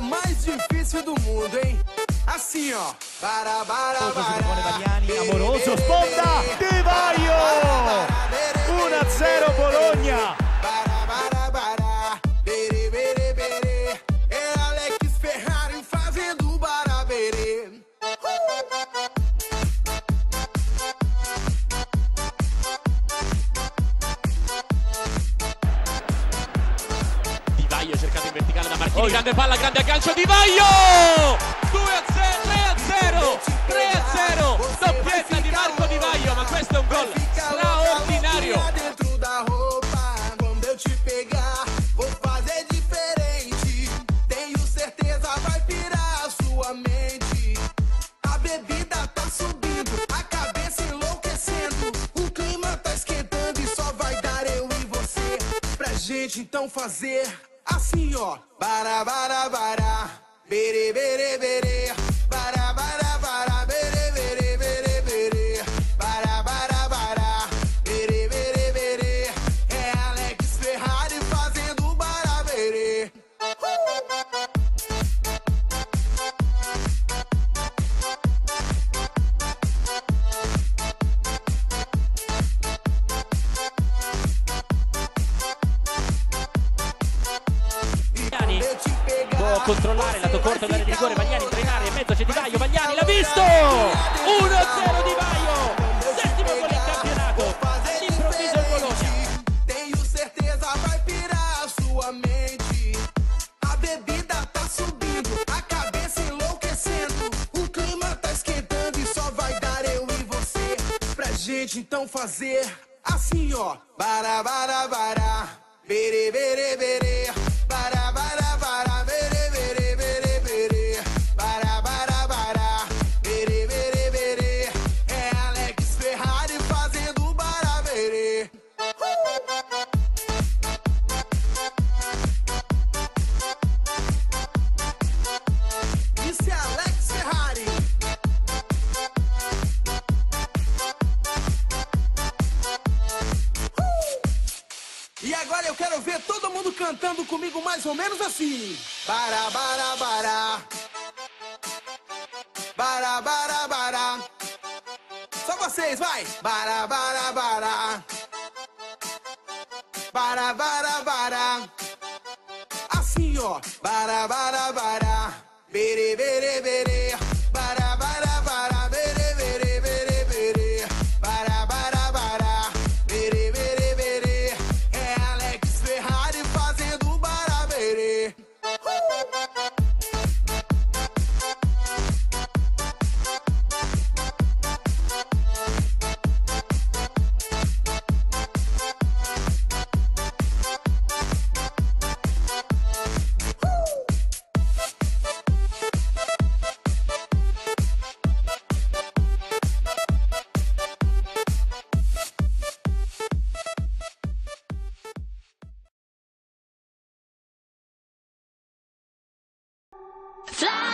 mais difícil do mundo, hein? Assim, ó. Bara, bara, bara. Amoroso, sponda, De Vaio! 1-0 Bologna! Da Martini, grande palla, grande aggancio Di Vaio! 2 a 0, 3 a 0, 3 a 0, doppietta di Marco Di Vaio, ma questo è un gol straordinario. Novinha dentro da roupa. Então fazer assim, ó. Bara, bara, bara. Bere, controllare lato corto dell'area di rigore, Vagliani entra in area, in mezzo c'è Di Vaio, Vagliani l'ha visto! 1-0 Di Vaio! Settimo gol in campionato! All'improvviso il Bologna! Tenho certeza vai pirar a sua mente. A bebida tá subindo, a cabeça enlouquecendo. O clima tá esquentando e só vai dar eu e você. Pra gente então fazer assim, ó. Bara, bara, bara. Bere, bere, bere. Bara, E agora eu quero ver todo mundo cantando comigo mais ou menos assim. bara bara bara bara bara bara Só vocês, vai. bara bara bara bara bara bara Assim, ó. bara bara bara Bere, bere, bere. Fly!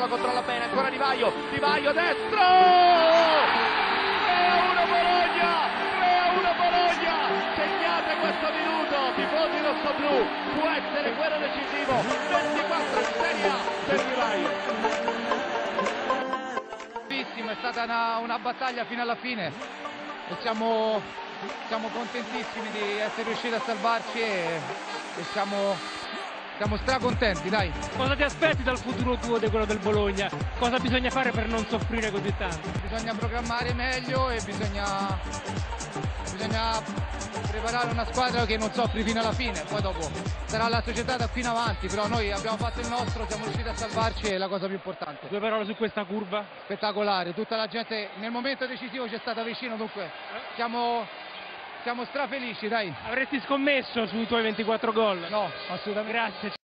la controlla bene, ancora Di Vaio, Di Vaio destro! 3 a 1 Bologna! 3 a 1 Bologna! Segnate questo minuto, tifosi rossoblù, può essere quello decisivo, 24 in Serie per Di Vaio. Bellissimo, è stata una, una battaglia fino alla fine e siamo, siamo contentissimi di essere riusciti a salvarci e, e siamo, siamo stracontenti, dai. Cosa ti aspetti dal futuro tuo di quello del Bologna? Cosa bisogna fare per non soffrire così tanto? Bisogna programmare meglio e bisogna, bisogna preparare una squadra che non soffri fino alla fine, poi dopo sarà la società da qui in avanti, però noi abbiamo fatto il nostro, siamo riusciti a salvarci e è la cosa più importante. Due parole su questa curva? Spettacolare, tutta la gente nel momento decisivo ci è stata vicino, dunque siamo, siamo strafelici, dai. Avresti scommesso sui tuoi 24 gol? No, assolutamente. Grazie.